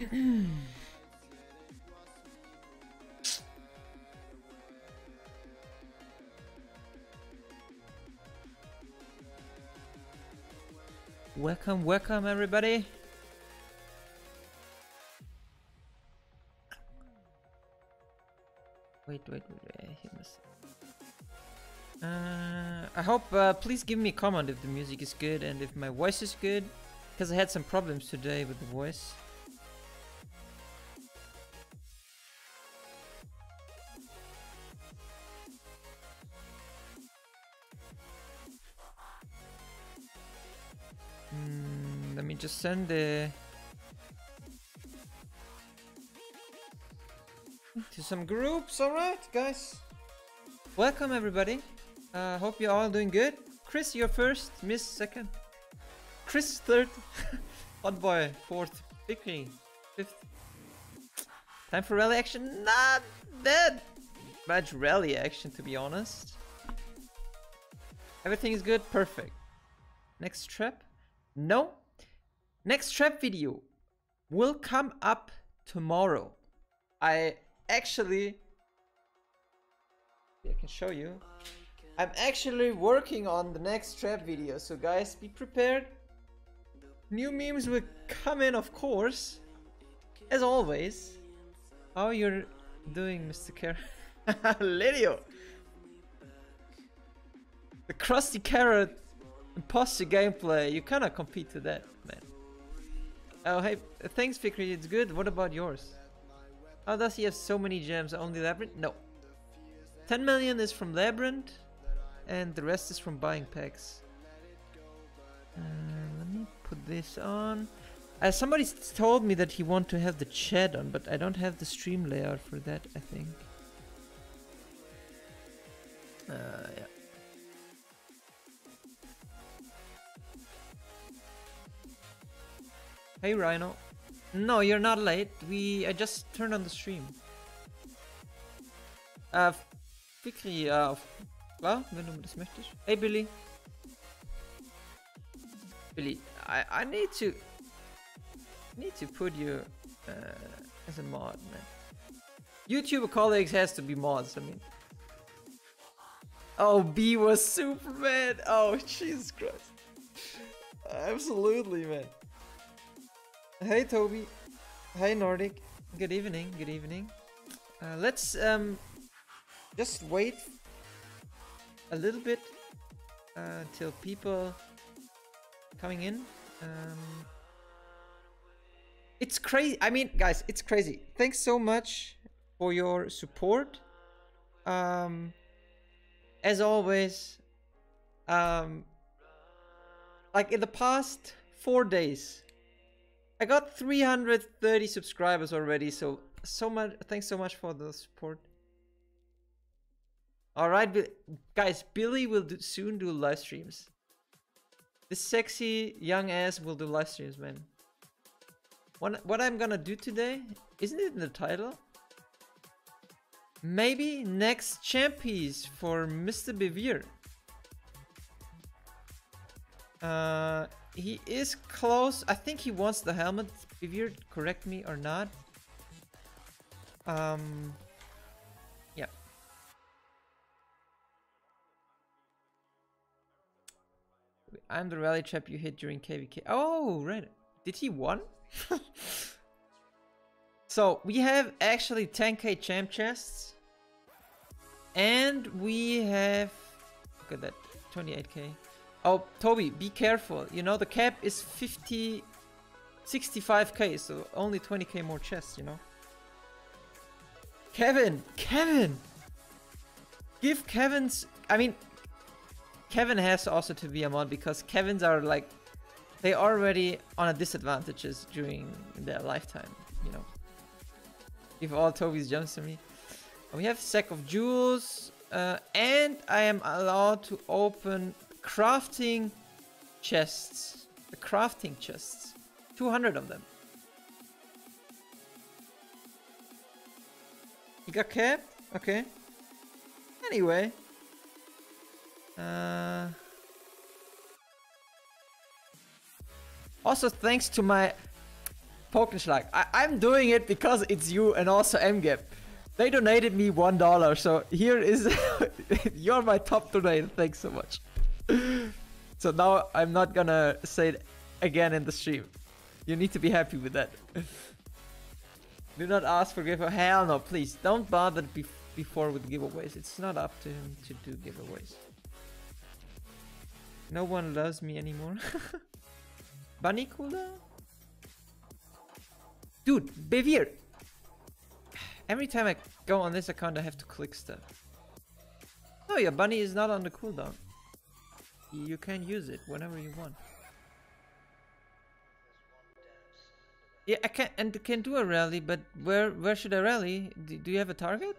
welcome, welcome everybody. Wait, wait, wait, must... Uh, I hope, uh, please give me a comment if the music is good and if my voice is good. Because I had some problems today with the voice. The... To some groups, alright guys. Welcome everybody. Uh, hope you're all doing good. Chris, you're first. Miss second. Chris third. Hot boy fourth. Vicky fifth. Time for rally action. Not that much rally action to be honest. Everything is good. Perfect. Next trap. No. Next trap video will come up tomorrow. I actually I can show you. I'm actually working on the next trap video, so guys, be prepared. New memes will come in, of course. As always. How you're doing, Mr. Car Lydio! The Krusty Carrot imposter gameplay, you cannot compete to that, man. Oh, hey, thanks, Fikri, it's good. What about yours? How does he have so many gems? Only Labyrinth? No. 10 million is from Labyrinth, and the rest is from buying packs. Uh, let me put this on. Uh, somebody told me that he want to have the chat on, but I don't have the stream layout for that, I think. Uh, yeah. Hey Rhino. No, you're not late. We I just turned on the stream. Uh, Fikri, ja, klar, wenn du das möchtest. Hey Billy. Billy, I, I need to need to put you uh, as a mod, man. YouTuber colleagues has to be mods, I mean. Oh, B was Superman! Oh, Jesus Christ. Absolutely, man. Hey, Toby. Hey, Nordic. Good evening, good evening. Uh, let's um, just wait a little bit uh, till people coming in. Um, it's crazy. I mean, guys, it's crazy. Thanks so much for your support. Um, as always, um, like in the past four days, I got 330 subscribers already. So so much. Thanks so much for the support. Alright, guys, Billy will do, soon do live streams. This sexy young ass will do live streams, man. What, what I'm gonna do today, isn't it in the title? Maybe next champies for Mr. Bevere. Uh, he is close. I think he wants the helmet. Bevere, correct me or not. Um, yeah. I'm the rally chap you hit during KVK. Oh, right. Did he won? so we have actually 10k champ chests. And we have... Look at that. 28k. Oh, Toby, be careful. You know, the cap is 50... 65k, so only 20k more chests, you know? Kevin! Kevin! Give Kevin's... I mean, Kevin has also to be a mod because Kevins are like they already on a disadvantages during their lifetime, you know. Give all Toby's gems to me. We have sack of jewels, uh, and I am allowed to open crafting chests. The crafting chests. 200 of them. He got capped? Okay. Anyway, uh, also, thanks to my Pokenschlag. I I'm doing it because it's you and also MGAP. They donated me one dollar, so here is you're my top donator. Thanks so much. So now I'm not gonna say it again in the stream. You need to be happy with that. Do not ask for giveaway. Hell no, please don't bother be before with giveaways. It's not up to him to do giveaways. No one loves me anymore. Bunny cooldown? Dude, Bevir! Every time I go on this account I have to click stuff. Oh, no, your bunny is not on the cooldown. You can use it whenever you want. Yeah, I can and can do a rally, but where where should I rally? Do, do you have a target?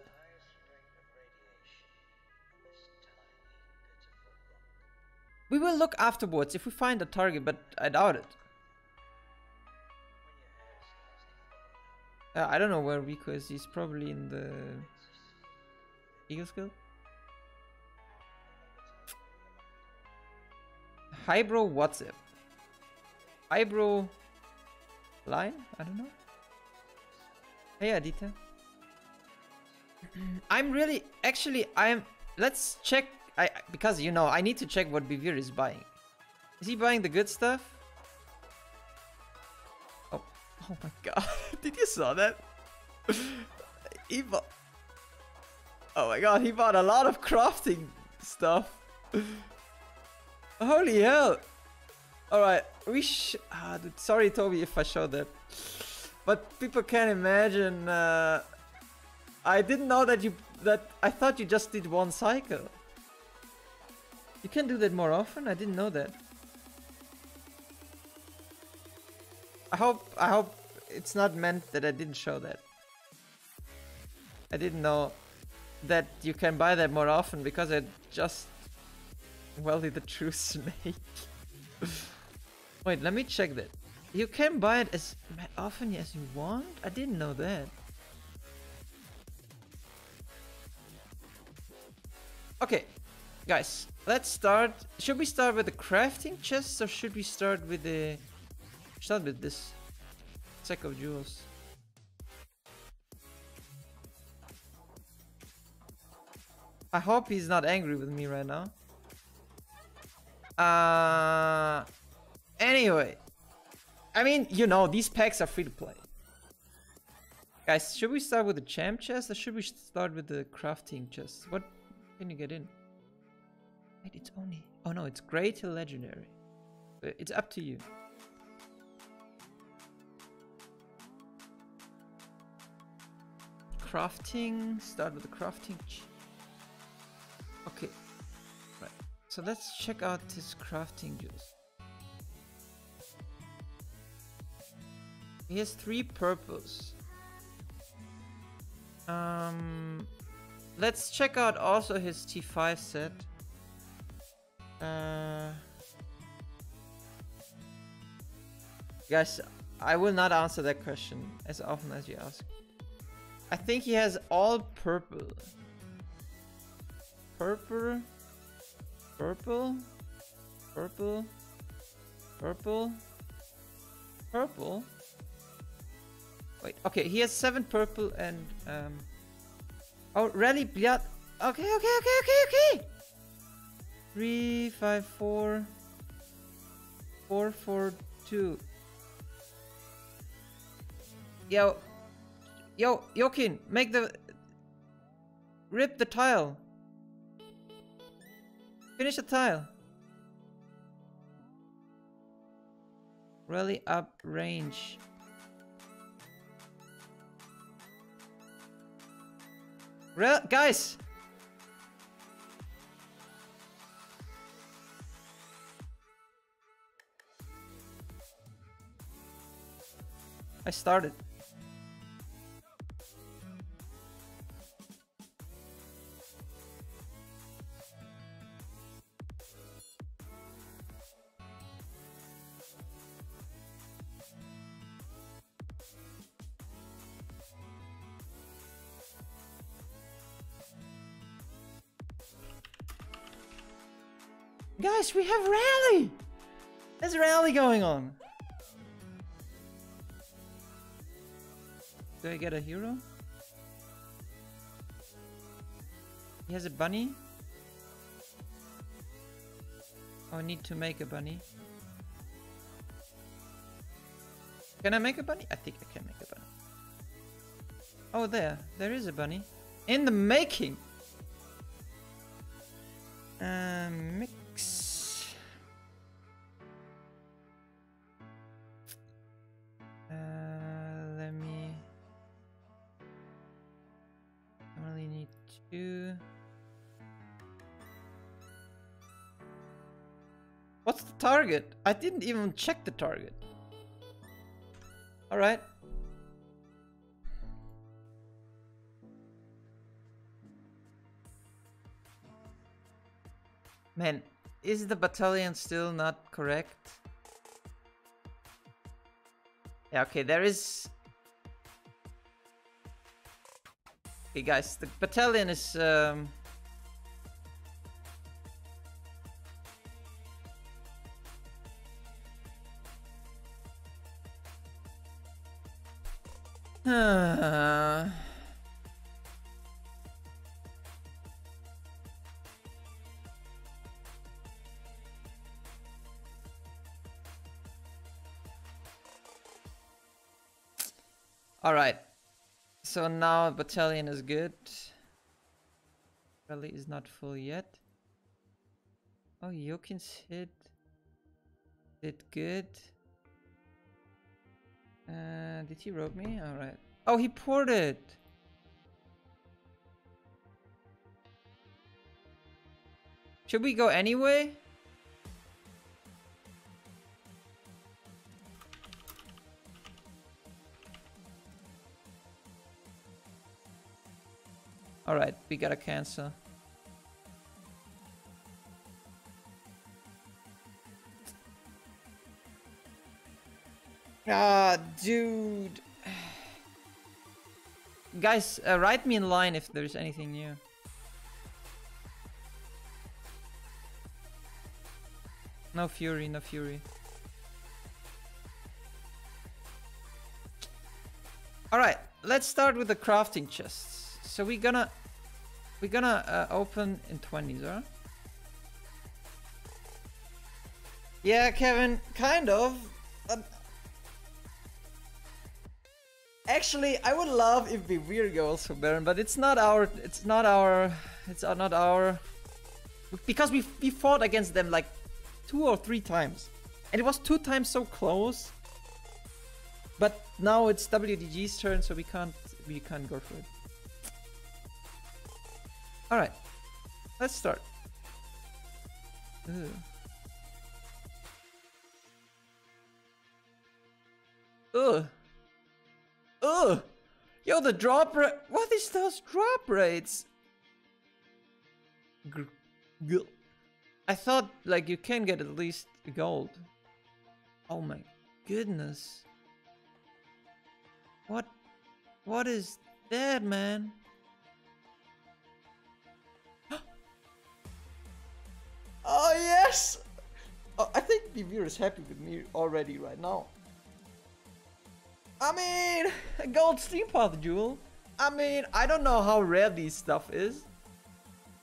We will look afterwards if we find a target, but I doubt it. Uh, I don't know where Rico is. He's probably in the Eagle Skill. Hybro WhatsApp. Hybro line? I don't know. Hey Adita. I'm really actually I'm let's check I because you know I need to check what Bivir is buying. Is he buying the good stuff? Oh oh my god. Did you saw that? he bought Oh my god, he bought a lot of crafting stuff. Holy hell. Alright, we sh ah, dude, sorry Toby if I showed that. But people can imagine uh, I didn't know that you that I thought you just did one cycle. You can do that more often? I didn't know that. I hope I hope it's not meant that I didn't show that. I didn't know that you can buy that more often because I just welded the true snake. Wait, let me check that. You can buy it as often as you want? I didn't know that. Okay, guys, let's start. Should we start with the crafting chests or should we start with the... Start with this. Sack of jewels. I hope he's not angry with me right now. Uh, anyway, I mean, you know, these packs are free to play. Guys, should we start with the champ chest or should we start with the crafting chest? What can you get in? Wait, it's only... Oh no, it's great to legendary. Uh, it's up to you. Crafting, start with the crafting. Okay, so let's check out this crafting juice. He has three purples. Um, let's check out also his T5 set. Uh, guys, I will not answer that question as often as you ask. I think he has all purple. Purple Purple? Purple? Purple? Purple? Wait, okay, he has seven purple and, um... Oh, rally blood. Okay, okay, okay, okay, okay! Three, five, four... Four, four, two. Yo, yo, Yokin, make the... Rip the tile. Finish the tile. Rally up range. Re guys! I started. Guys, we have rally! There's rally going on. Do I get a hero? He has a bunny? Oh, I need to make a bunny. Can I make a bunny? I think I can make a bunny. Oh, there. There is a bunny. In the making! Uh, target? I didn't even check the target. Alright. Man, is the battalion still not correct? Yeah, okay, there is... Okay, guys, the battalion is... Um... All right. So now battalion is good. Rally is not full yet. Oh, Yokin's hit. Did good. Uh, did he rope me? All right. Oh, he poured it! Should we go anyway? Alright, we gotta cancel. Ah, dude. Guys, uh, write me in line if there's anything new. No fury, no fury. Alright, let's start with the crafting chests. So we're gonna we're gonna uh, open in 20s, huh? Yeah, Kevin, kind of. Actually, I would love if we Virgo also Baron, but it's not our. It's not our. It's not our. Because we we fought against them like two or three times, and it was two times so close. But now it's WDG's turn, so we can't we can't go for it. All right, let's start. Ooh. Ugh. Ugh. Yo, the drop rate. What is those drop rates? I thought like you can get at least gold. Oh my goodness. What? What is that, man? oh yes! Oh, I think Vivir is happy with me already right now. I mean, a gold stream path jewel. I mean, I don't know how rare this stuff is.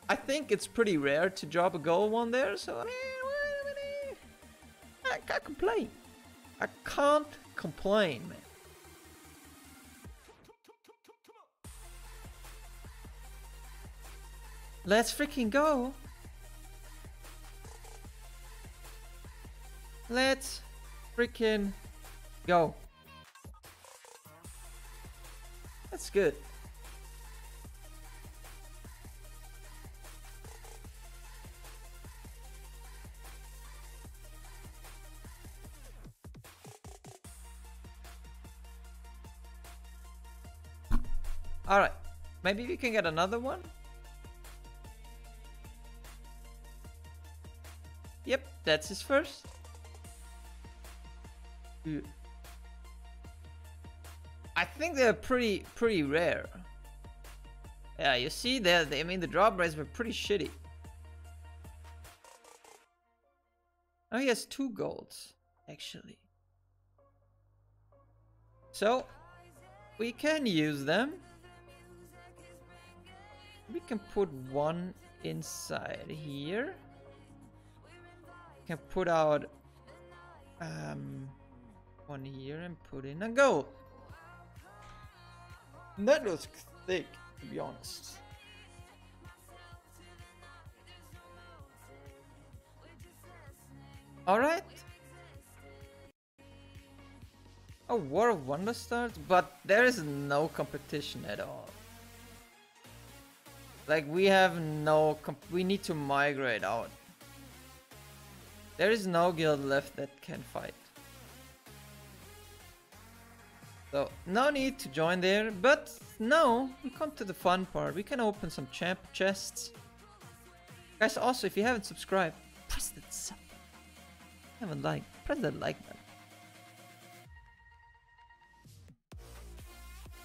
I think it's pretty rare to drop a gold one there, so I mean, I can't complain. I can't complain, man. Let's freaking go. Let's freaking go. That's good. Alright, maybe we can get another one? Yep, that's his first. Mm. I think they're pretty pretty rare. Yeah, you see there, I mean the drop rates were pretty shitty. Oh, he has two golds, actually. So, We can use them. We can put one inside here. We can put out um, one here and put in a goal. That was thick, to be honest. Alright. Oh, a War of Wonder starts, but there is no competition at all. Like we have no we need to migrate out. There is no guild left that can fight. So no need to join there, but now we come to the fun part. We can open some champ chests. Guys, also if you haven't subscribed, press that sub. Haven't liked, press that like button.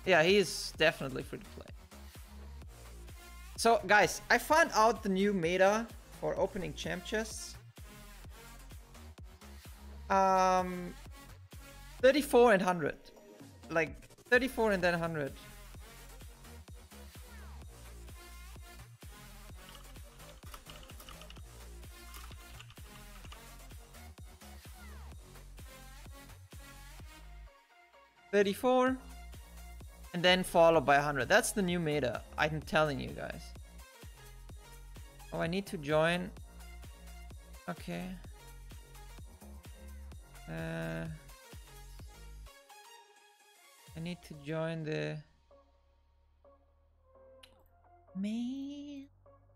Yeah, he is definitely free to play. So, guys, I found out the new meta for opening champ chests. Um, 34 and 100. Like, 34 and then 100. Thirty-four and then followed by 100. That's the new meta. I'm telling you guys. Oh, I need to join. Okay. Uh, I need to join the... Man.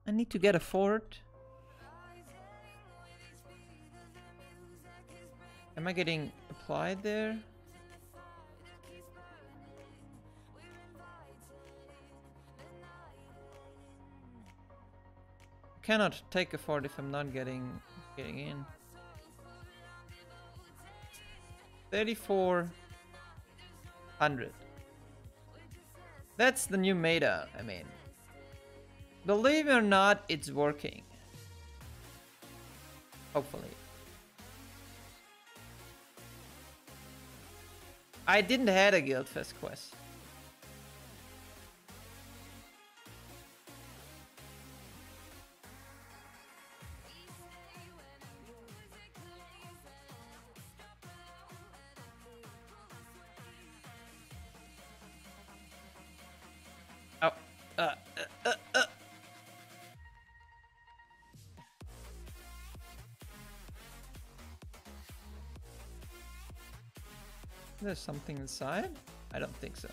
I need to get a fort. Am I getting applied there? cannot take a fort if I'm not getting getting in. 3400. That's the new meta, I mean. Believe it or not, it's working. Hopefully. I didn't had a Guild Guildfest quest. There's something inside? I don't think so.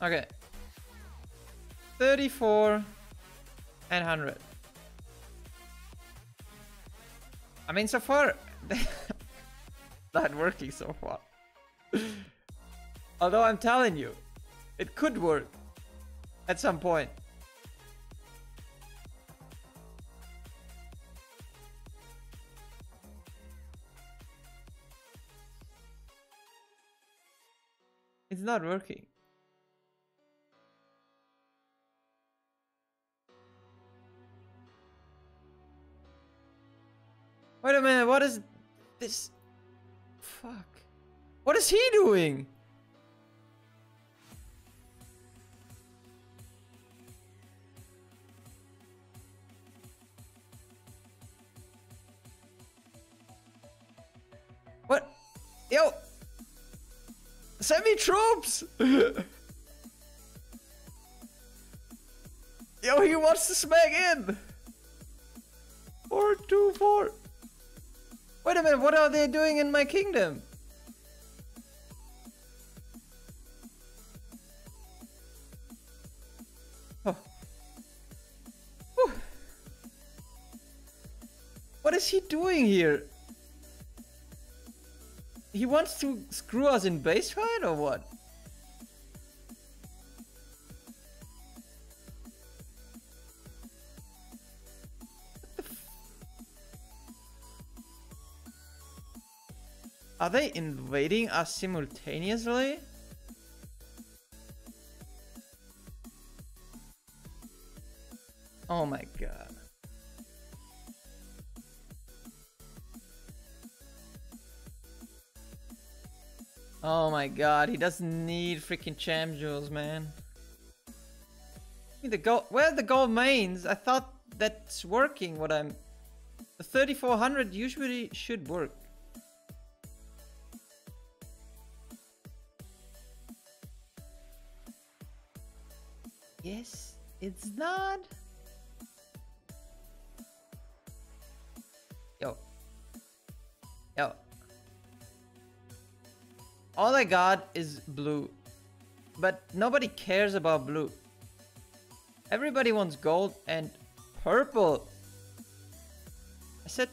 Okay. 34 and 100. I mean, so far, not working so far. Although I'm telling you, it could work at some point. It's not working. Wait a minute, what is this? Fuck. What is he doing? What? Yo! Send me troops! Yo, he wants to smack in! Four, two, four. Wait a minute, what are they doing in my kingdom? Oh. What is he doing here? He wants to screw us in base fight or what? Are they invading us simultaneously? Oh my god. Oh my god, he doesn't need freaking champ jewels, man. The gold, where the gold mains? I thought that's working what I'm... The 3400 usually should work. It's not. Yo. Yo. All I got is blue. But nobody cares about blue. Everybody wants gold and purple. I said...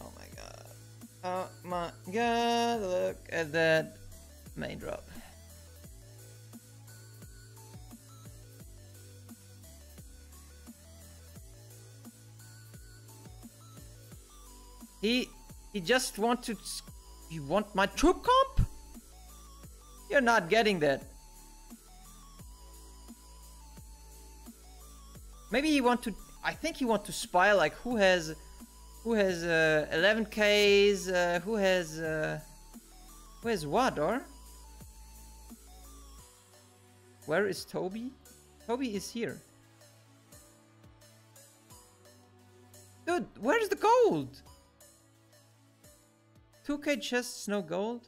Oh my god. Oh my god, look at that main drop. He he just want to you want my troop comp? You're not getting that. Maybe he want to I think he want to spy like who has who has uh, 11k's uh, who has uh, who has what or where is Toby? Toby is here. Dude, where's the gold? 2k chests, no gold?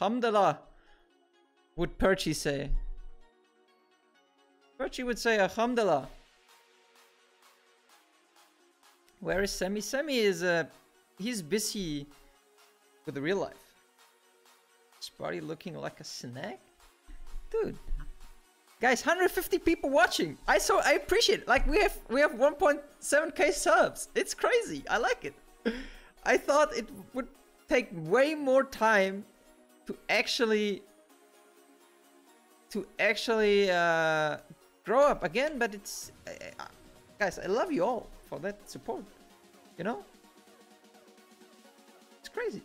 Alhamdulillah, would Perchy say. Perchy would say Alhamdulillah. Where is Semi? Semi is, uh, he's busy with the real life. Sparty looking like a snack? Dude. Guys, 150 people watching. I so I appreciate it. Like we have we have 1.7k subs. It's crazy. I like it. I thought it would take way more time to actually to actually uh, grow up again, but it's uh, guys, I love you all for that support. You know? It's crazy.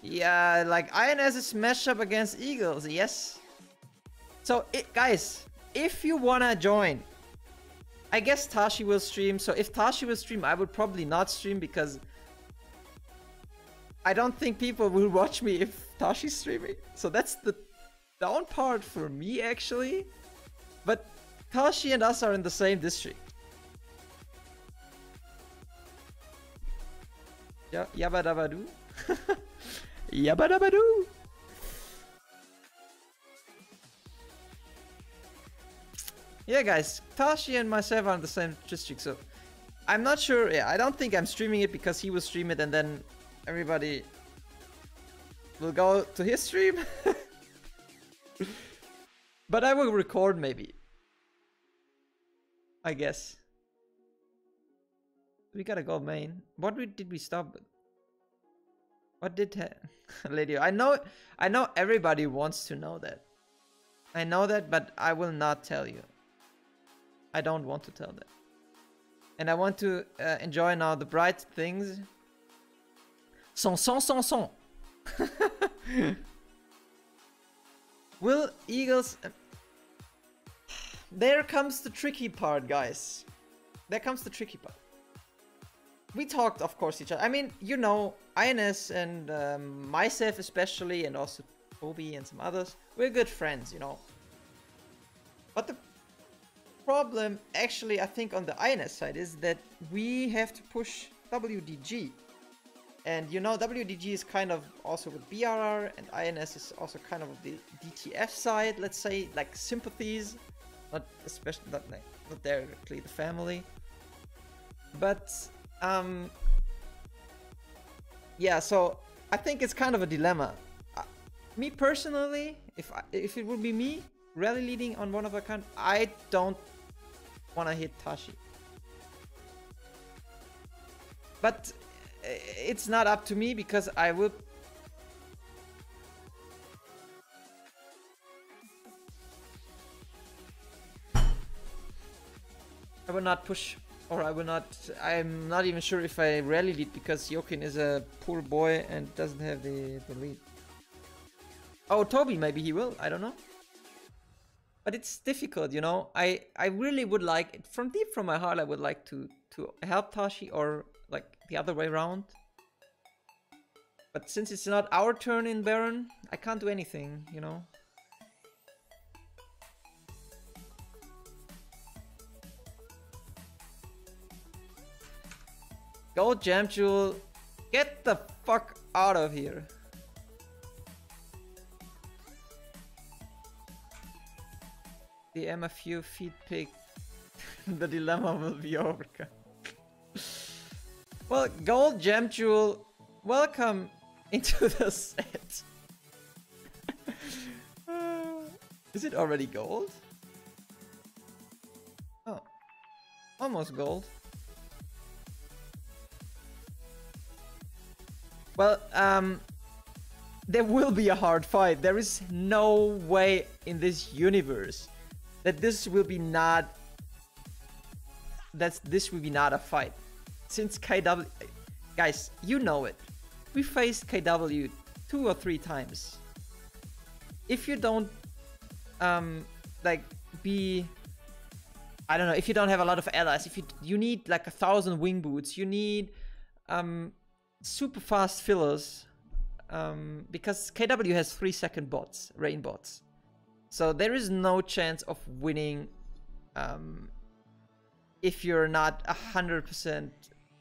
Yeah, like INS is smash up against Eagles, yes. So, it, guys, if you wanna join, I guess Tashi will stream. So if Tashi will stream, I would probably not stream because I don't think people will watch me if Tashi's streaming. So that's the down part for me actually. But Tashi and us are in the same district. Yeah, yabba dabba doo. Yabba dabba doo. Yeah, guys, Tashi and myself are in the same district, so I'm not sure. Yeah, I don't think I'm streaming it because he will stream it and then everybody will go to his stream. but I will record maybe. I guess. We gotta go main. What did we stop? What did Lady? I know, I know everybody wants to know that. I know that, but I will not tell you. I don't want to tell that. And I want to uh, enjoy now the bright things. Son, son, son, son. will Eagles... There comes the tricky part, guys. There comes the tricky part. We talked, of course, each other. I mean, you know, INS and um, myself especially, and also Toby and some others, we're good friends, you know. But the problem, actually, I think on the INS side is that we have to push WDG. And you know, WDG is kind of also with BRR, and INS is also kind of the DTF side, let's say, like sympathies. Not especially, not, not directly the family. But, um, yeah, so I think it's kind of a dilemma. Uh, me personally, if I, if it would be me rally leading on one of account, I don't want to hit Tashi. But uh, it's not up to me because I will I will not push Or I will not. I'm not even sure if I rally lead because Jokin is a poor boy and doesn't have the, the lead. Oh, Toby, maybe he will. I don't know. But it's difficult, you know. I I really would like, from deep from my heart, I would like to to help Tashi or like the other way around. But since it's not our turn in Baron, I can't do anything, you know. Go Gem Jewel. Get the fuck out of here. The MFU feed pick. the dilemma will be overcome. well, Gold Gem Jewel, welcome into the set. Is it already gold? Oh. Almost gold. Well, um, there will be a hard fight. There is no way in this universe that this will be not that this will be not a fight. Since KW guys, you know it. We faced KW two or three times. If you don't um like be I don't know, if you don't have a lot of allies, if you you need like a thousand wing boots, you need um super fast fillers um, because KW has three second bots, rain bots. So there is no chance of winning um, if you're not a hundred percent,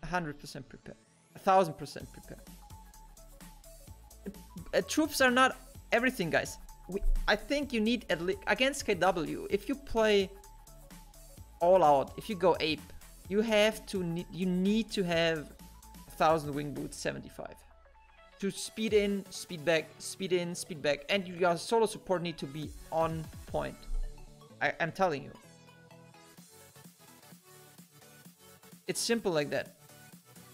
a hundred percent prepared, a thousand percent prepared. Uh, troops are not everything, guys. We, I think you need at least against KW. If you play all out, if you go ape, you have to you need to have 1000 wing boots 75 to speed in speed back speed in speed back. And your solo support need to be on point. I, i'm telling you. It's simple like that.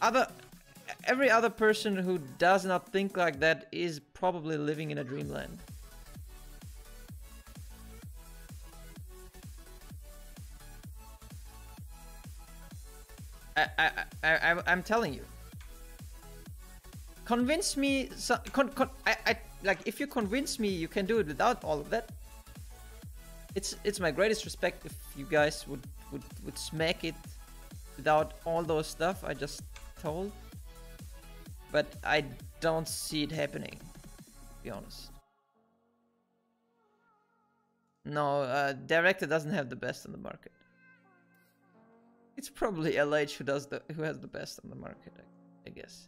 Other every other person who does not think like that is probably living in a dreamland. I, I, I, I'm telling you convince me so, con, con, I, I like if you convince me you can do it without all of that. It's it's my greatest respect if you guys would would would smack it without all those stuff i just told. But i don't see it happening to be honest. No uh, director doesn't have the best on the market. It's probably lh who does the who has the best on the market I, I guess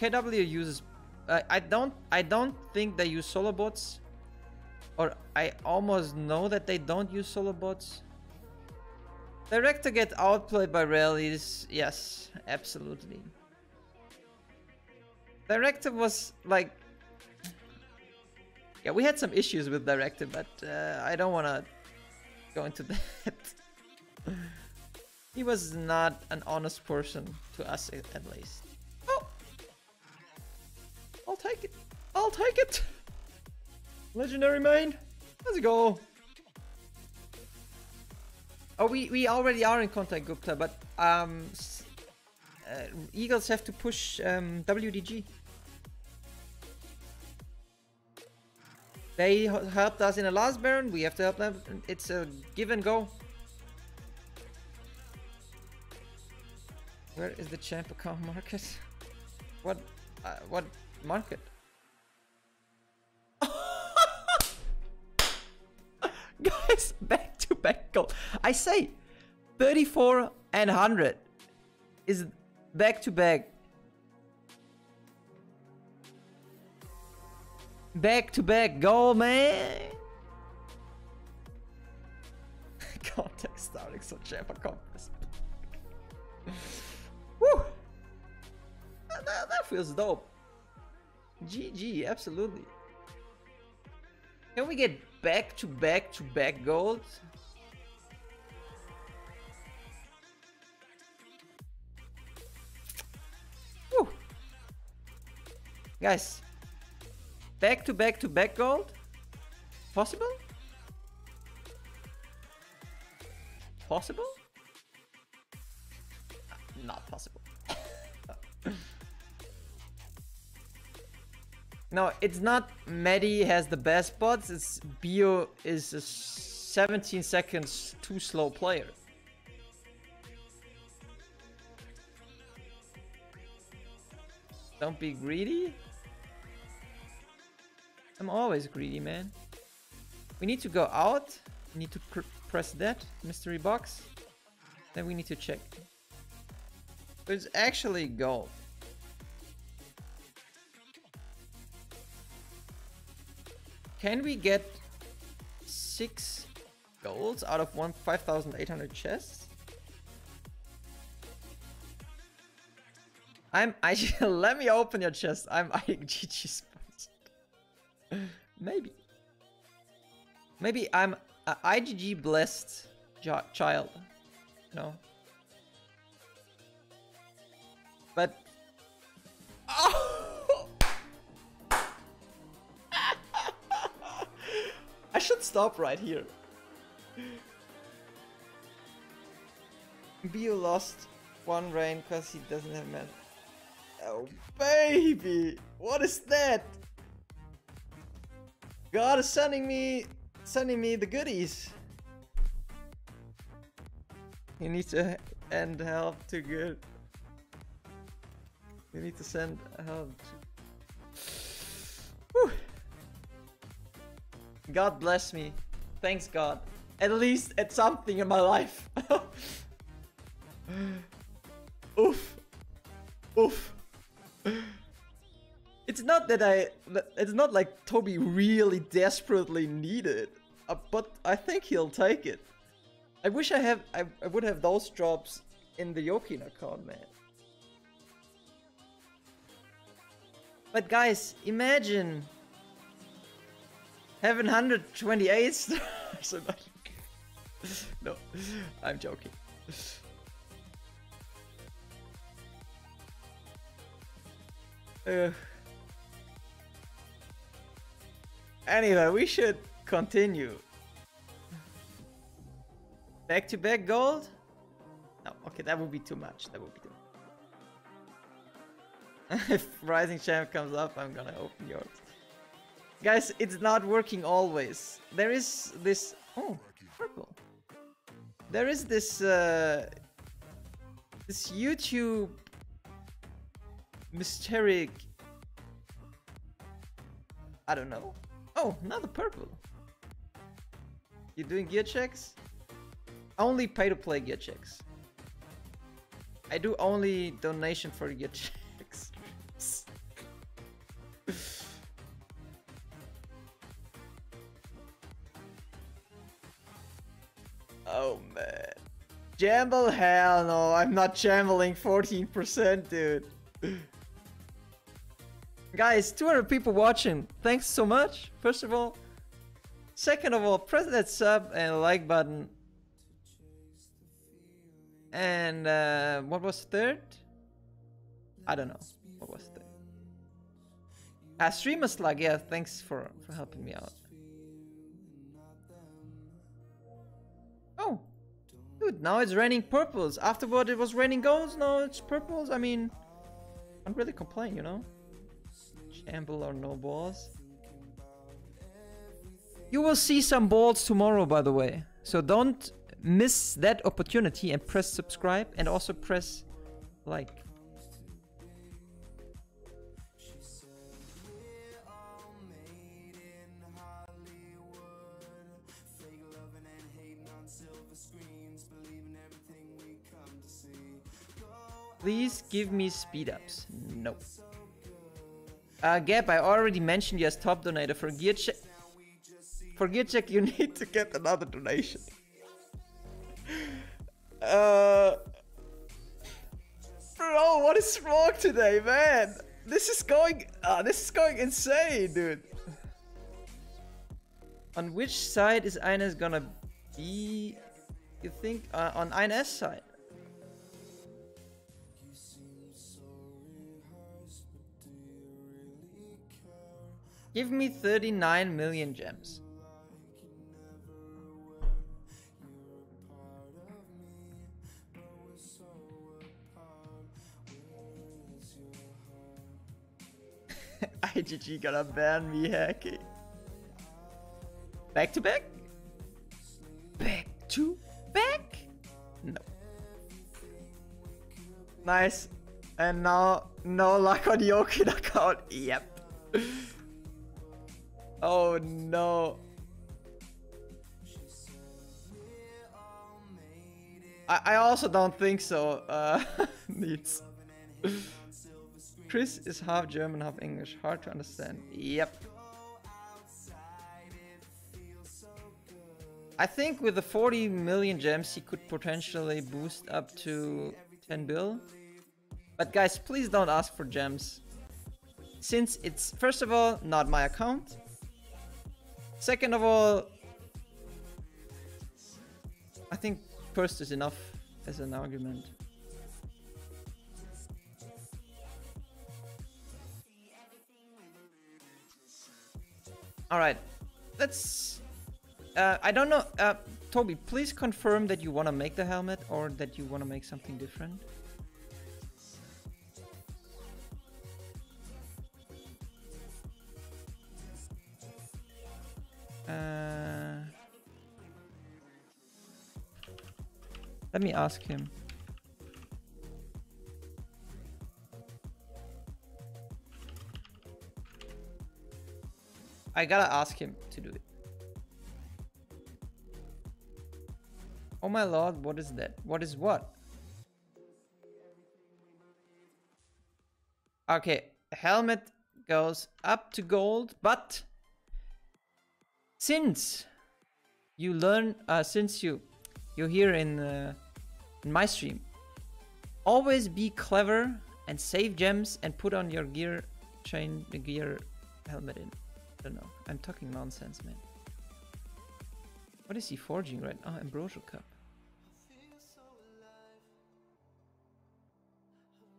KW uses... I don't I don't think they use solo bots. Or I almost know that they don't use solo bots. Director get outplayed by rallies. Yes, absolutely. Director was like... Yeah, we had some issues with Director, but uh, I don't want to go into that. he was not an honest person to us at least. I'll take it. I'll take it. Legendary main. Let's go. Oh, we, we already are in contact, Gupta, but um, uh, Eagles have to push um, WDG. They helped us in the last Baron, we have to help them. It's a give and go. Where is the champ account market? What, uh, what market. Guys, back to back goal. I say 34 and 100 is back to back. Back to back goal, man. Context starting so champ compass. Woo! That, that feels dope. GG, absolutely. Can we get back to back to back gold? Woo. Guys, back to back to back gold? Possible? possible? Not possible. No, it's not Medi has the best bots, it's Bio is a 17 seconds too slow player. Don't be greedy. I'm always greedy, man. We need to go out. We need to pr press that mystery box. Then we need to check. It's actually gold. Can we get six golds out of one 5,800 chests? I'm I let me open your chest. I'm IGG sponsored. Maybe. Maybe I'm uh, a IGG blessed child. No. But oh! Should stop right here. Bio lost one rain because he doesn't have mana. Oh, baby! What is that? God is sending me, sending me the goodies. You need to end help to good. You need to send help. To... God bless me. Thanks God. At least at something in my life. Oof. Oof. It's not that I... It's not like Toby really desperately needed. Uh, but I think he'll take it. I wish I have... I, I would have those drops in the Yokin account, man. But guys, imagine having 128 stars. no, I'm joking. Uh, anyway, we should continue. Back to back gold? No, okay, that would be too much. That would be too much. if Rising Champ comes up, I'm gonna open yours. Guys, it's not working always. There is this... Oh, purple. There is this... Uh, this YouTube Mysteric... I don't know. Oh, another purple. You doing gear checks? Only pay to play gear checks. I do only donation for gear checks. Oh man. Jamble? Hell no, I'm not jambling 14%, dude. Guys, 200 people watching. Thanks so much, first of all. Second of all, press that sub and like button. And uh, what was third? I don't know. What was third? Ah, Streamlabs. Yeah, thanks for, for helping me out. Dude, now it's raining purples. Afterward, it was raining golds. Now it's purples. I mean, I'm really complain, you know. Amble or no balls. You will see some balls tomorrow, by the way. So don't miss that opportunity and press subscribe and also press like. Please give me speed ups. No. Uh, Gap, I already mentioned you as top donator. For gear check, for gear check, you need to get another donation. uh, bro, what is wrong today, man? This is going, uh, this is going insane, dude. On which side is Ines gonna be? You think uh, on Ines side? Give me 39 million gems. IGG gonna ban me hacky. Back to back? Back to back? No. Nice. And now, no luck on Yokin account. Yep. oh no. I, I also don't think so, uh, needs. Chris is half German, half English. Hard to understand. Yep. I think with the 40 million gems, he could potentially boost up to 10 bill. But guys, please don't ask for gems. Since it's, first of all, not my account. Second of all, I think first is enough as an argument. All right, let's. Uh, I don't know, uh, Toby. Please confirm that you want to make the helmet or that you want to make something different. Uh, let me ask him. I gotta ask him to do it. Oh my lord, what is that? What is what? Okay, helmet goes up to gold, but since you learn, uh, since you you're here in, uh, in my stream, always be clever and save gems and put on your gear chain, the gear helmet in. I don't know. I'm talking nonsense, man. What is he forging right now? Oh, Ambrosial Cup.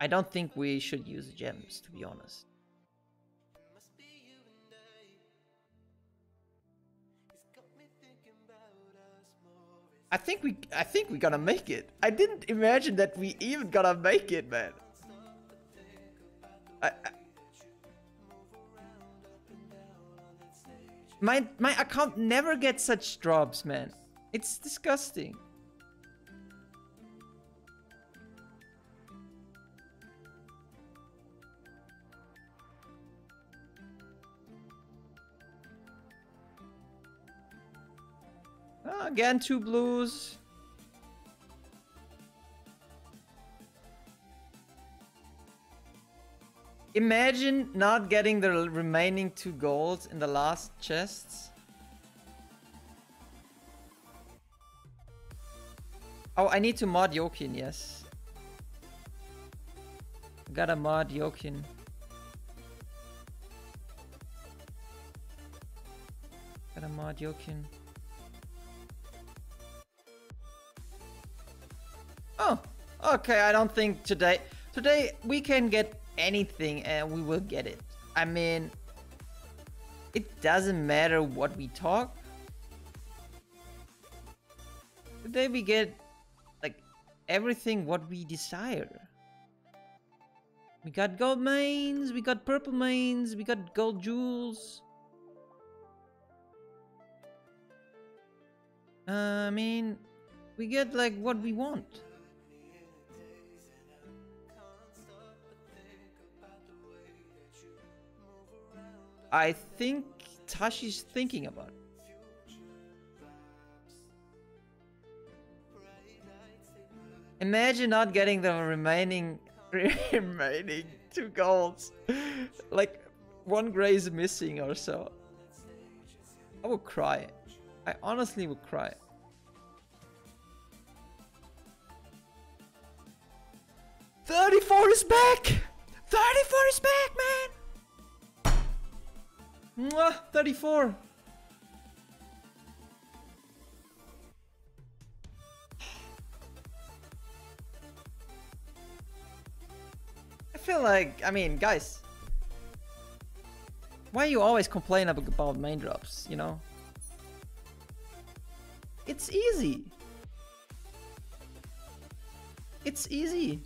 I don't think we should use gems, to be honest. I think we I think we gonna make it. I didn't imagine that we even gonna make it, man. I, I, my my account never gets such drops, man. It's disgusting. Again, two blues. Imagine not getting the remaining two golds in the last chests. Oh, I need to mod Yokin, yes. Gotta mod Yokin. Gotta mod Yokin. Oh, okay, I don't think today... Today we can get anything and we will get it. I mean, it doesn't matter what we talk. Today we get like everything what we desire. We got gold mines, we got purple mines, we got gold jewels. I mean, we get like what we want. I think Tashi's thinking about it. Imagine not getting the remaining remaining two golds. like one gray is missing or so. I would cry. I honestly would cry. Thirty-four is back! Thirty-four is back, man! Mwah, 34. I feel like, I mean, guys. Why you always complain about main drops, you know? It's easy. It's easy.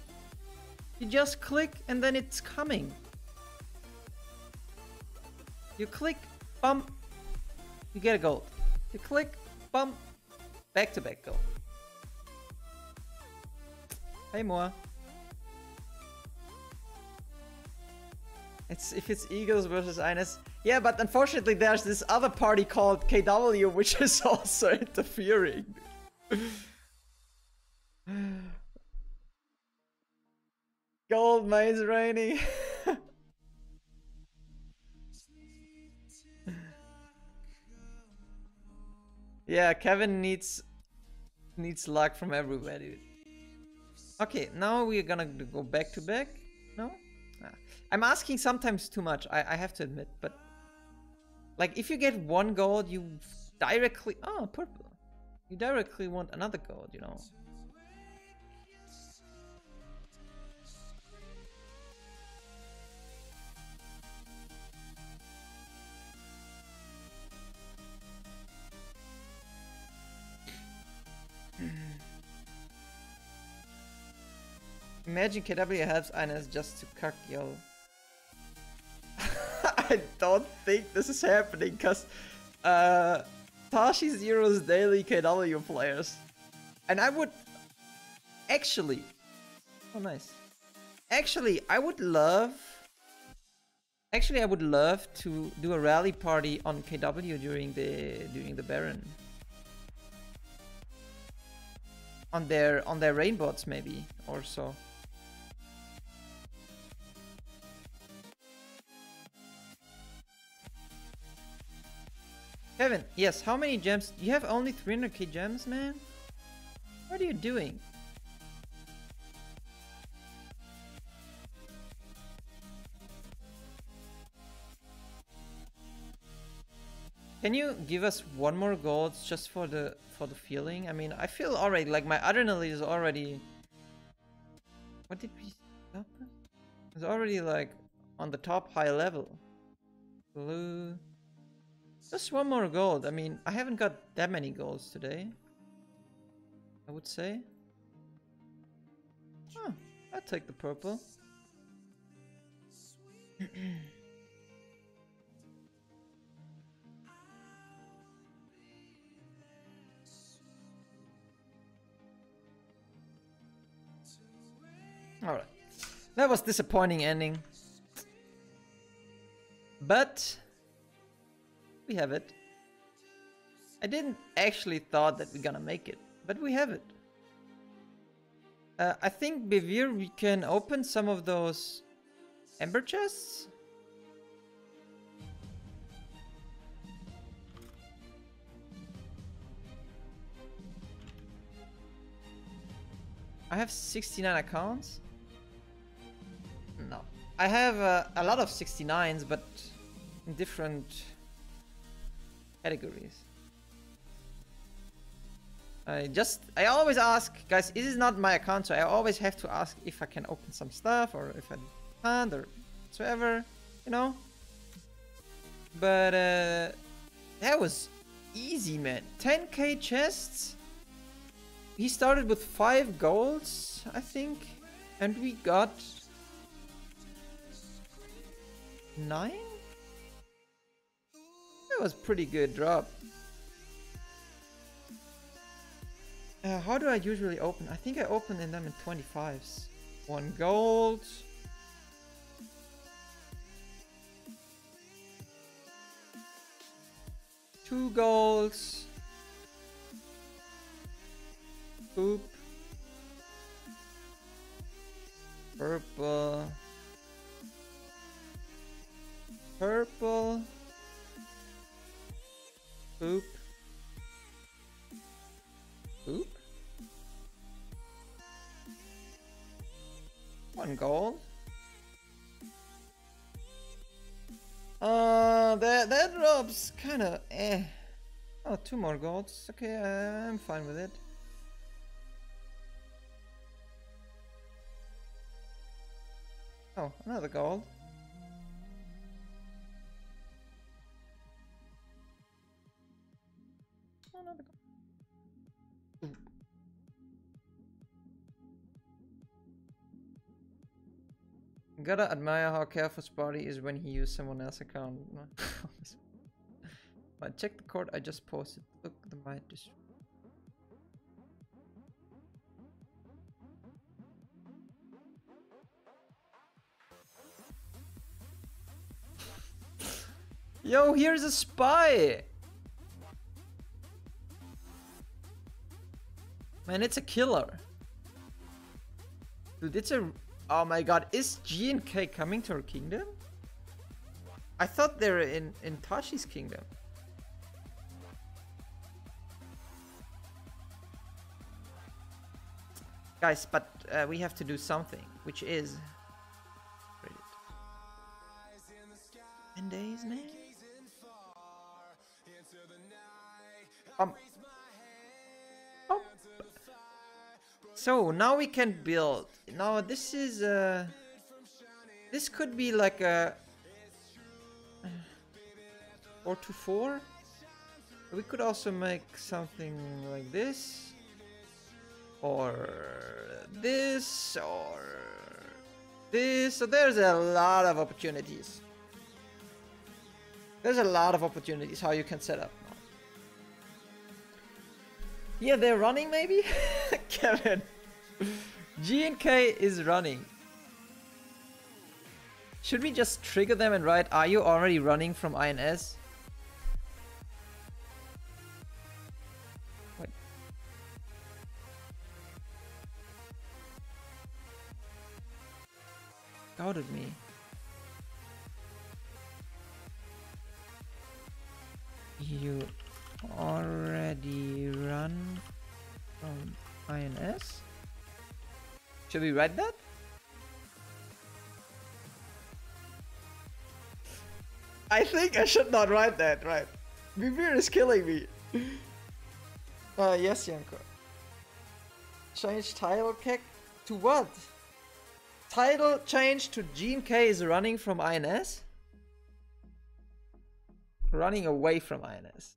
You just click and then it's coming. You click, bump, you get a gold. You click, bump, back to back gold. Hey Moa. It's if it's Eagles versus Ines. Yeah, but unfortunately there's this other party called KW which is also interfering. Gold maze raining. yeah, Kevin needs needs luck from everywhere, dude. Okay, now we're gonna go back to back. No? Ah. I'm asking sometimes too much, I, I have to admit, but like if you get one gold, you directly oh purple. You directly want another gold, you know. Imagine KW helps Ines just to cuck, yo. I don't think this is happening because uh, Tashi Zero's daily KW players. And I would actually, oh nice. Actually, I would love, actually I would love to do a rally party on KW during the during the Baron. On their on their rainbots maybe or so. Kevin, yes, how many gems? You have only 300k gems, man? What are you doing? Can you give us one more gold just for the for the feeling? I mean, I feel already like my adrenaline is already. What did we stop? It's already like on the top high level. Blue. Just one more gold. I mean, I haven't got that many golds today. I would say. Oh, I'll take the purple. Alright. That was disappointing ending. But we have it. I didn't actually thought that we're gonna make it, but we have it. Uh, I think Bevere we can open some of those ember chests. I have 69 accounts. No. I have uh, a lot of 69s, but different categories. I just, I always ask, guys, this is not my account, so I always have to ask if I can open some stuff or if I can't or whatsoever, you know? But, uh, that was easy, man. 10k chests? He started with 5 golds, I think, and we got 9? That was pretty good drop. Uh, how do I usually open? I think I open in them in 25s. One gold. Two golds. Boop. Purple. Purple. Boop. Boop. One gold. Uh, that that drops kind of eh. Oh, two more golds. Okay, I'm fine with it. Oh, another gold. Gotta admire how careful Sparty is when he used someone else's account. but check the code I just posted. Look, the might just. Yo, here's a spy! Man, it's a killer. Dude, it's a... Oh my god, is G and K coming to our kingdom? I thought they were in, in Tashi's kingdom. Guys, but uh, we have to do something, which is... 10 days, man? So now we can build. Now this is uh this could be like a four to four. We could also make something like this or this or this. So there's a lot of opportunities. There's a lot of opportunities how you can set up. Yeah, they're running maybe? Kevin. G and K is running. Should we just trigger them and write, are you already running from INS? Wait. Doubted me. You already run from INS? Should we write that? I think I should not write that, right? Vivir is killing me. uh, yes, Yanko. Change title kick to what? Title change to Gene K is running from INS? Running away from INS.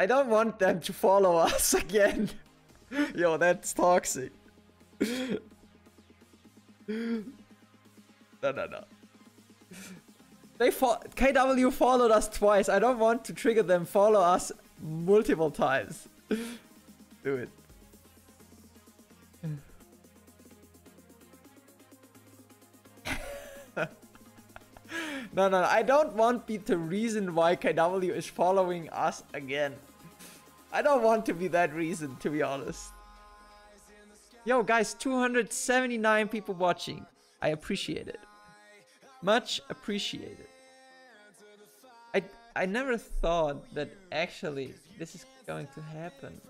I don't want them to follow us again. Yo, that's toxic. no, no, no. They fo KW followed us twice. I don't want to trigger them follow us multiple times. Do it. no, no, no, I don't want be the reason why KW is following us again. I don't want to be that reason, to be honest. Yo, guys, 279 people watching. I appreciate it. Much appreciated. I, I never thought that actually this is going to happen.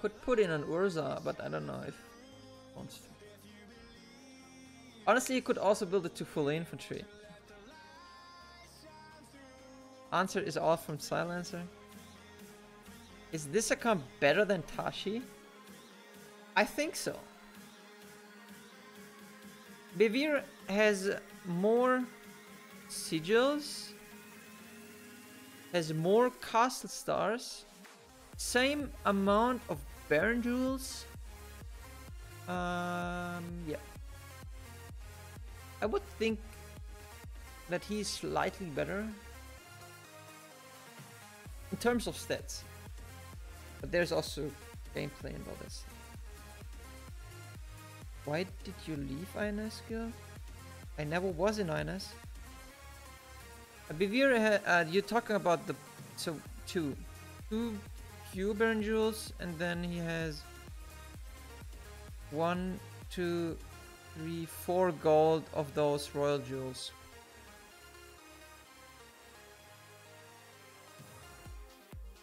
Could put in an Urza, but I don't know if wants to. Honestly, you could also build it to full infantry. Answer is all from Silencer. Is this account better than Tashi? I think so. Bevir has more sigils, has more castle stars, same amount of Baron jewels. Um, yeah. I would think that he's slightly better in terms of stats. But there's also gameplay and all this. Why did you leave INS, girl? I never was in INS. Uh, Bivir, uh, you're talking about the... So, two. Two Baron Jewels, and then he has... One, two, three, four gold of those Royal Jewels.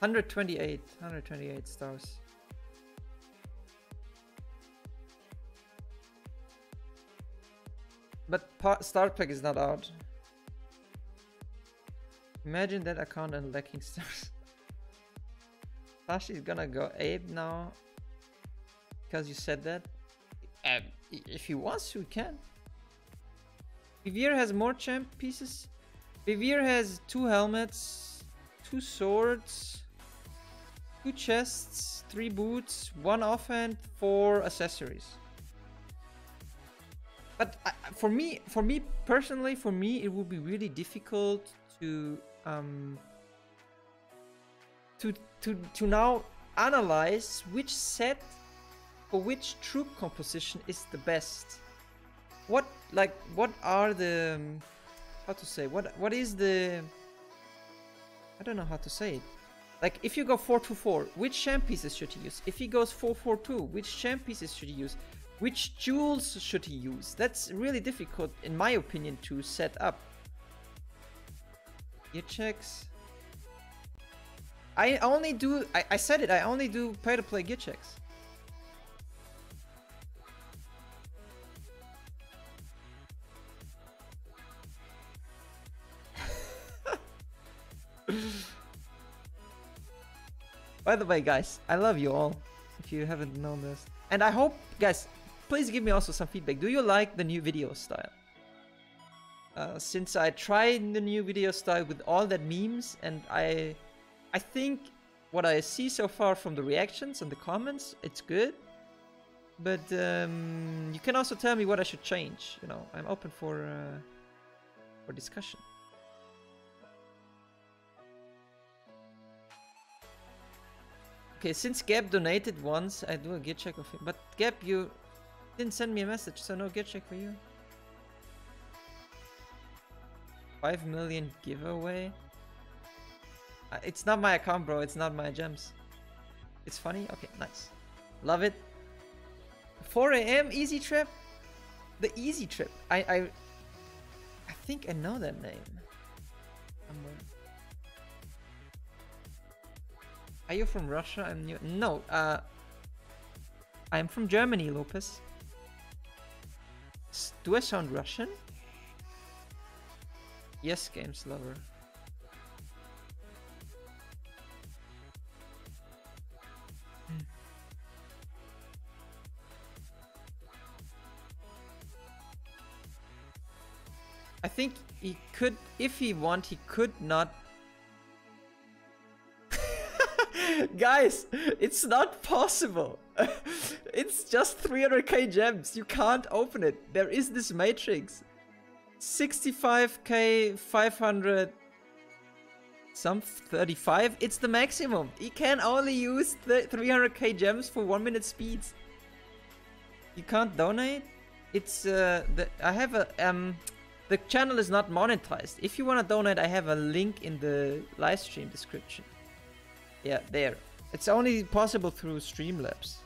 128, 128 stars. But star pack is not out. Imagine that account and lacking stars. Flash is gonna go 8 now. Because you said that. Um, if he wants to, he can. Vivir has more champ pieces. Vivir has two helmets, two swords, two chests, three boots, one offhand, four accessories. But for me, for me personally, for me, it would be really difficult to um, to to to now analyze which set for which troop composition is the best. What like what are the um, how to say what what is the I don't know how to say it. Like if you go 4-2-4, which champ pieces should he use? If he goes 4-4-2, which champ pieces should he use? Which jewels should he use? That's really difficult in my opinion to set up. Gear checks. I only do I, I said it, I only do pay to play gear checks. By the way, guys, I love you all. If you haven't known this, and I hope, guys, please give me also some feedback. Do you like the new video style? Uh, since I tried the new video style with all that memes, and I, I think what I see so far from the reactions and the comments, it's good. But um, you can also tell me what I should change. You know, I'm open for uh, for discussion. Okay, since Gab donated once, I do a gear check of him. But Gab, you didn't send me a message, so no gear check for you. 5 million giveaway? Uh, it's not my account, bro. It's not my gems. It's funny? Okay, nice. Love it. 4 a.m. easy trip? The easy trip. I, I, I think I know that name. Are you from Russia? I'm new. No, uh, I'm from Germany, Lopez. Do I sound Russian? Yes, games lover. I think he could, if he want, he could not Guys, it's not possible. it's just 300k gems. You can't open it. There is this matrix. 65k, 500, some 35. It's the maximum. you can only use the 300k gems for one minute speeds. You can't donate. It's uh, the I have a um, the channel is not monetized. If you want to donate, I have a link in the live stream description. Yeah, there. It's only possible through Streamlabs.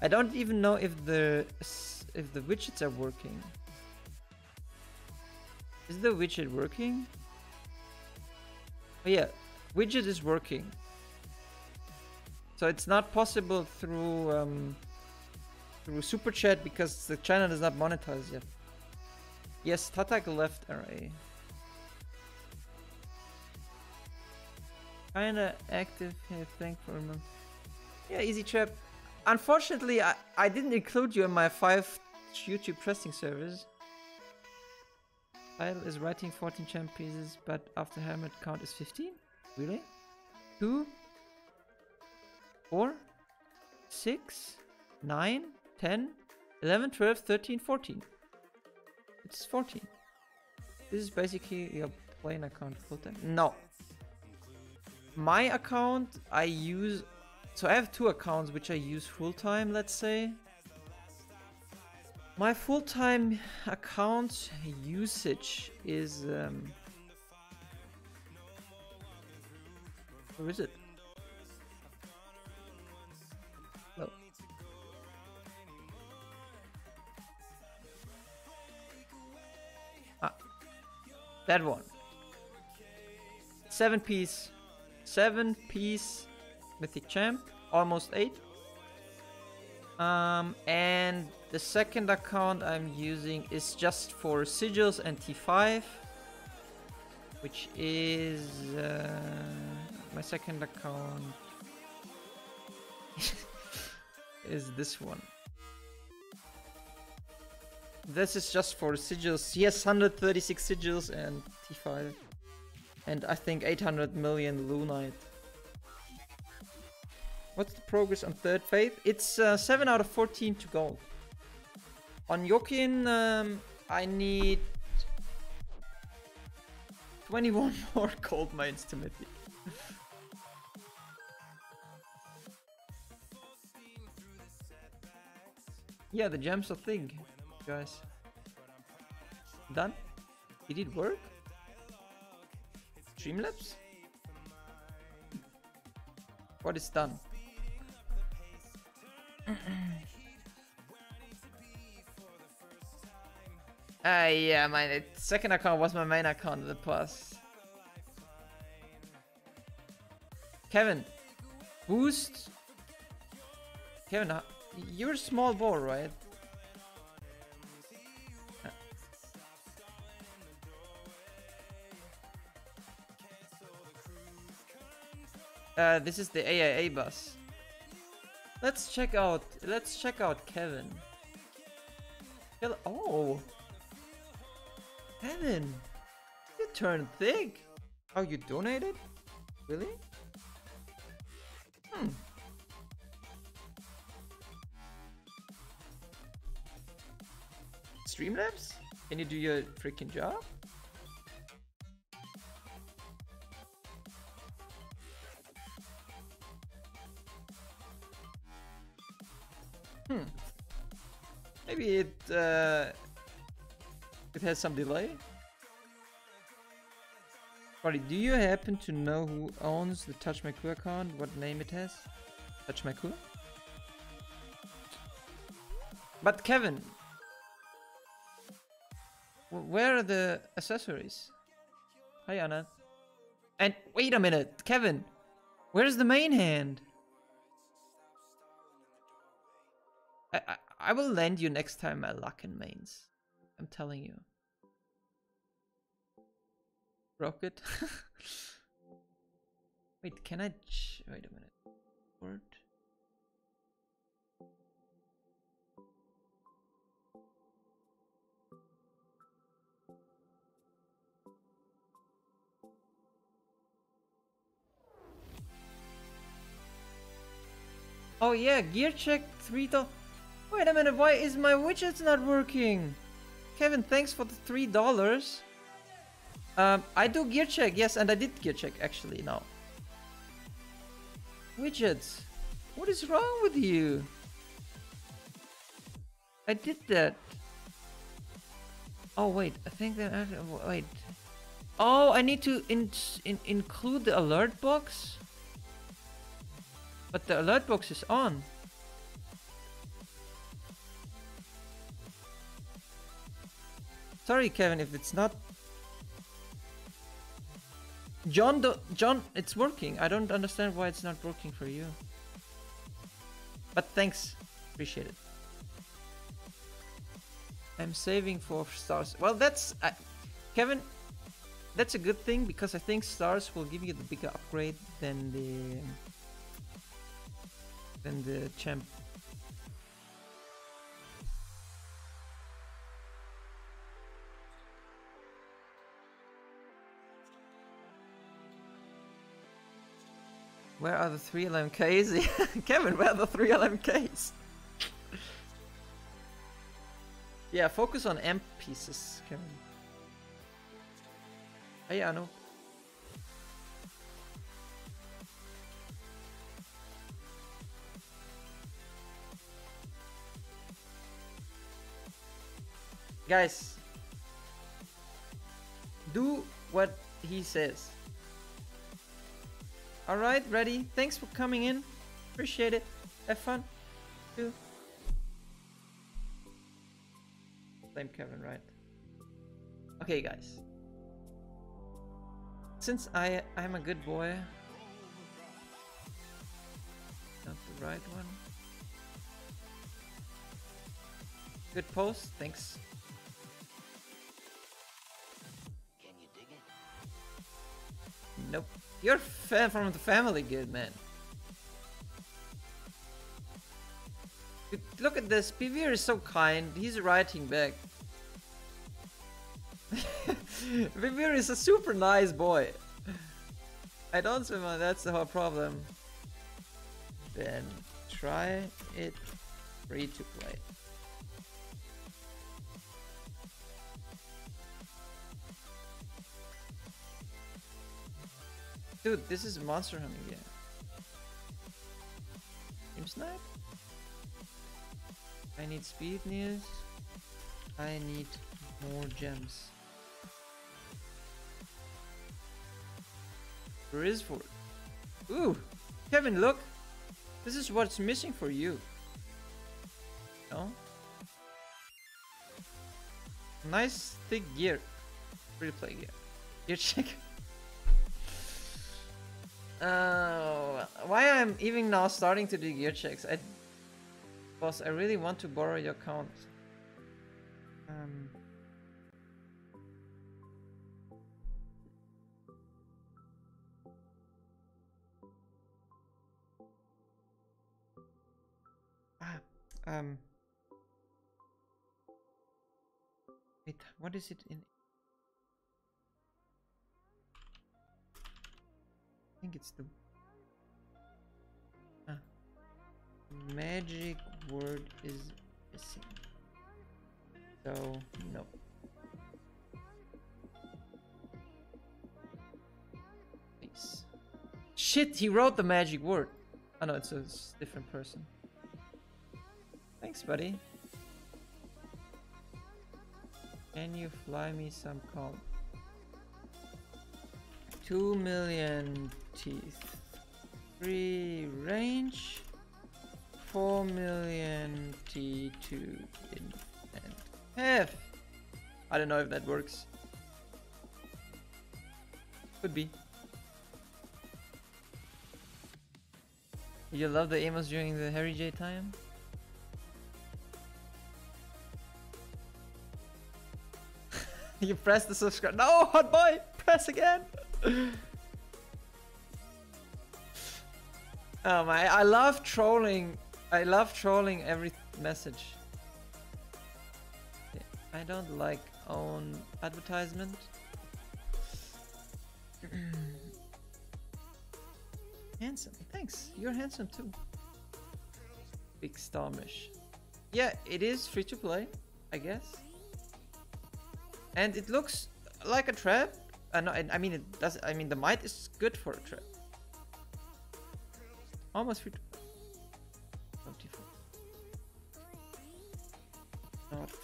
I don't even know if the if the widgets are working. Is the widget working? Oh yeah, widget is working. So it's not possible through um, through super chat because the channel is not monetized yet. Yes, Tatak left array. Kinda active here, thank for a month. Yeah, easy trap. Unfortunately, I, I didn't include you in my 5 YouTube trusting service. Idle is writing 14 champ pieces, but after helmet count is 15? Really? 2? 4? 6? 9? 10? 11, 12, 13, 14. It's 14. This is basically your playing account full time. No, my account I use so I have two accounts which I use full-time let's say. My full-time account usage is um, where is it? Oh. ah that one. Seven piece 7 piece mythic champ, almost 8. Um, and the second account I'm using is just for sigils and T5, which is uh, my second account is this one. This is just for sigils. Yes, 136 sigils and T5. And I think 800 million Lunite. What's the progress on third faith? It's uh, 7 out of 14 to gold. On Yokin, um, I need 21 more gold mines to mythic. yeah, the gems are thing, guys. Done? Did it work? Streamlabs? What is done? Ah, uh, yeah, my second account was my main account in the past. Kevin, boost. Kevin, you're a small ball, right? Uh, this is the AIA bus. Let's check out. Let's check out Kevin. Oh, Kevin, you turned thick. Oh, you donated? Really? Hmm. Streamlabs? Can you do your freaking job? It uh, it has some delay. Buddy, do you happen to know who owns the Touch Crew account? What name it has? Touch Crew? But Kevin, where are the accessories? Hi Anna. And wait a minute, Kevin, where's the main hand? I, I will lend you next time my luck in mains. I'm telling you. Rocket. Wait, can I... Wait a minute. Word. Oh yeah, gear check 3 dollars. Wait a minute, why is my widgets not working? Kevin, thanks for the three dollars. Um, I do gear check, yes, and I did gear check actually now. Widgets, what is wrong with you? I did that. Oh wait, I think that I, wait. Oh, I need to in, in, include the alert box. But the alert box is on. Sorry, Kevin, if it's not... John, do John, it's working. I don't understand why it's not working for you. But thanks. Appreciate it. I'm saving for stars. Well, that's... Uh, Kevin, that's a good thing because I think stars will give you the bigger upgrade than the... than the champ Where are the three LMKs? Kevin, where are the three LMKs? yeah, focus on amp pieces, Kevin. Hey, I know. Guys, do what he says. Alright, ready. Thanks for coming in. Appreciate it. Have fun. Too. Blame Kevin, right? Okay, guys. Since I I'm a good boy. Not the right one. Good post, thanks. You're from the family good man. Look at this, PVR is so kind, he's writing back. PVR is a super nice boy. I don't swim on that's the whole problem. Then try it free to play. Dude, this is Monster Hunting, yeah. Team Snipe? I need speed news. I need more gems. Grisford. Ooh! Kevin, look! This is what's missing for you. No? Nice thick gear. Free play gear. Gear check. Uh, why I'm even now starting to do gear checks? I, boss, I really want to borrow your account. Um. Ah, um. Wait, what is it in? Think it's the ah, magic word is missing. So no. Please. Shit, he wrote the magic word. Oh no, it's a different person. Thanks, buddy. Can you fly me some comp? Two million teeth. Three range. Four million T2 in and half. I don't know if that works. Could be. You love the Amos during the Harry J time? you press the subscribe. No, hot boy, press again. oh my, I love trolling. I love trolling every message. I don't like own advertisement. handsome, thanks. You're handsome too. Big Starmish. Yeah, it is free to play, I guess. And it looks like a trap. Uh, no, I mean it does. I mean the might is good for a trap. Almost play. 24. Not for.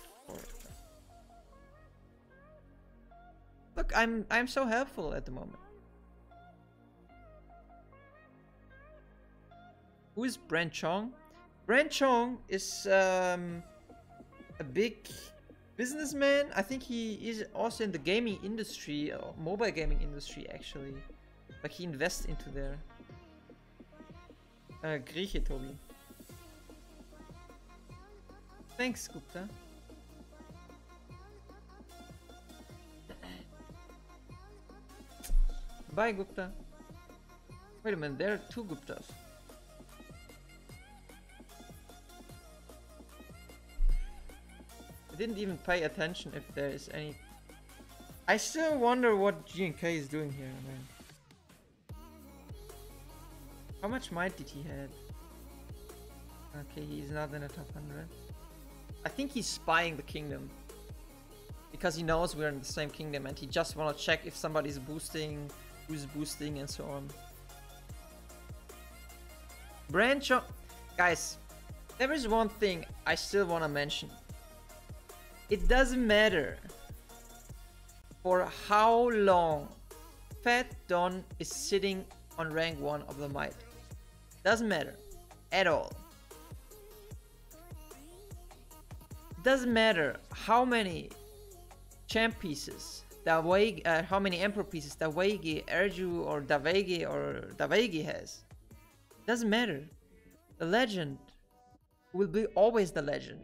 Look, I'm I'm so helpful at the moment. Who is Brent Chong? Brent Chong is um, a big businessman. I think he is also in the gaming industry, or mobile gaming industry actually. Like he invests into there. Uh, Grieche, Tobi. Thanks, Gupta. Bye, Gupta. Wait a minute, there are two Guptas. I didn't even pay attention if there is any... I still wonder what G&K is doing here, man. How much might did he have? Okay, he's not in the top 100. I think he's spying the kingdom. Because he knows we're in the same kingdom and he just wanna check if somebody's boosting, who's boosting and so on. Branch Guys, there is one thing I still wanna mention. It doesn't matter for how long Fat Don is sitting on rank 1 of the might. Doesn't matter at all. Doesn't matter how many champ pieces Dawegi, uh, how many emperor pieces Dawegi, Erju, or Davegi or Davegi has. Doesn't matter. The legend will be always the legend.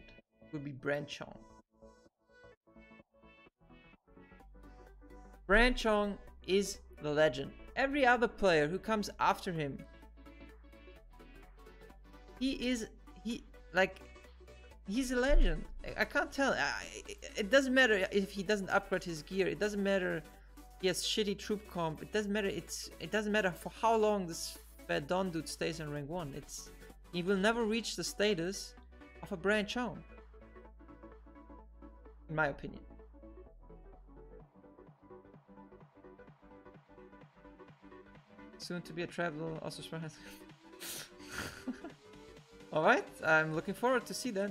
Will be Brand Chong. Brand Chong is the legend. Every other player who comes after him, he is he like he's a legend. I, can't tell. I, it doesn't matter if he doesn't upgrade his gear. It doesn't matter he has shitty troop comp. It doesn't matter. It's it doesn't matter for how long this bad Don dude stays in rank one. It's he will never reach the status of a Brand Chong. In my opinion. Soon to be a traveler, also. Alright, I'm looking forward to see that.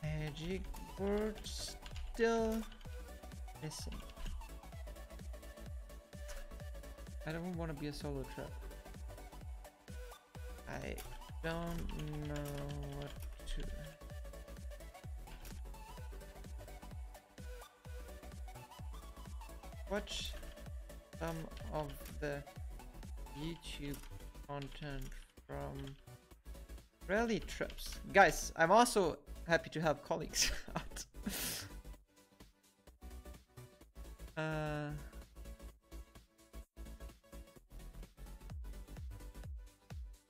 Magic word still missing. I don't want to be a solo trap. I don't know Watch some of the YouTube content from rally trips. Guys, I'm also happy to have colleagues out. uh...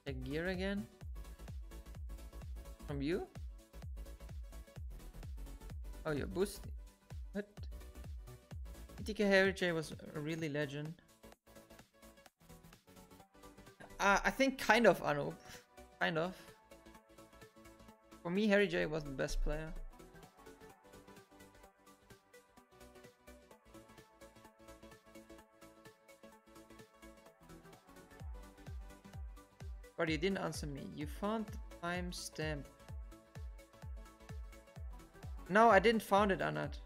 A gear again? From you? Oh, you're boosting. Harry J was really legend. Uh, I think kind of, Anup. Kind of. For me, Harry J was the best player. But you didn't answer me. You found the timestamp. No, I didn't found it, Anat.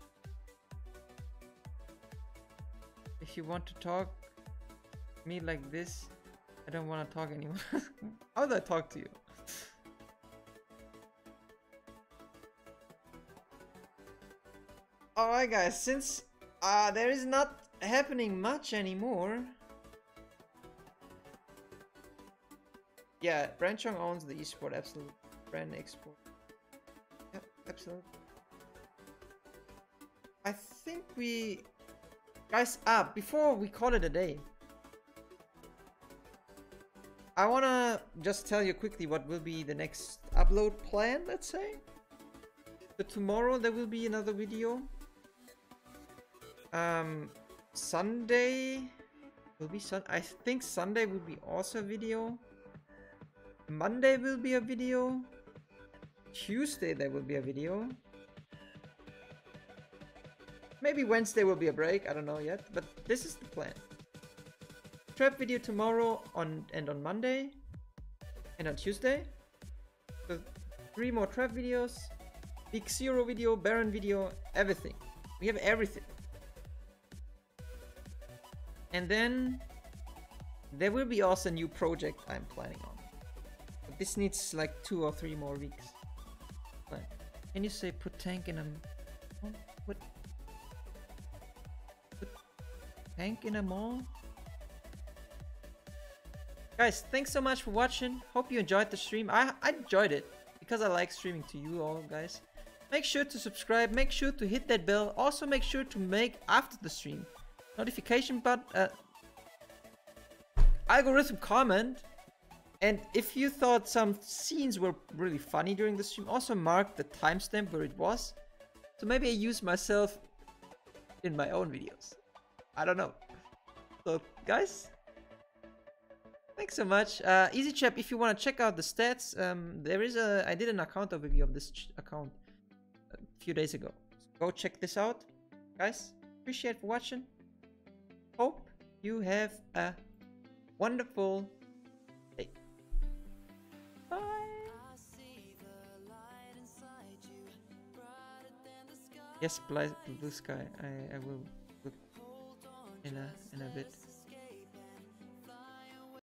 You want to talk me like this, I don't want to talk anymore. How do I talk to you? Alright guys, since uh, there is not happening much anymore, Yeah, Brand Chong owns the esport, absolute brand export. Yep, absolutely. I think we... Guys, ah, before we call it a day, I wanna just tell you quickly what will be the next upload plan, let's say. So tomorrow there will be another video. Um, Sunday will be Sun. I think Sunday will be also a video. Monday will be a video. Tuesday there will be a video. Maybe Wednesday will be a break, I don't know yet, but this is the plan. Trap video tomorrow on and on Monday and on Tuesday. So three more trap videos, Big Zero video, Baron video, everything. We have everything. And then there will be also a new project I'm planning on. This needs like two or three more weeks. But can you say put tank in a... What? Tank in a mall? Guys, thanks so much for watching. Hope you enjoyed the stream. I, I enjoyed it because I like streaming to you all guys. Make sure to subscribe. Make sure to hit that bell. Also make sure to make after the stream notification button. Uh, algorithm comment and if you thought some scenes were really funny during the stream, also mark the timestamp where it was. So maybe I use myself in my own videos. I don't know. So guys, thanks so much. Uh, Easy Chap, if you want to check out the stats, um, there is a, I did an account overview of this account a few days ago. So go check this out. Guys, appreciate for watching. Hope you have a wonderful Yes, blue sky. I, I will in a in a bit.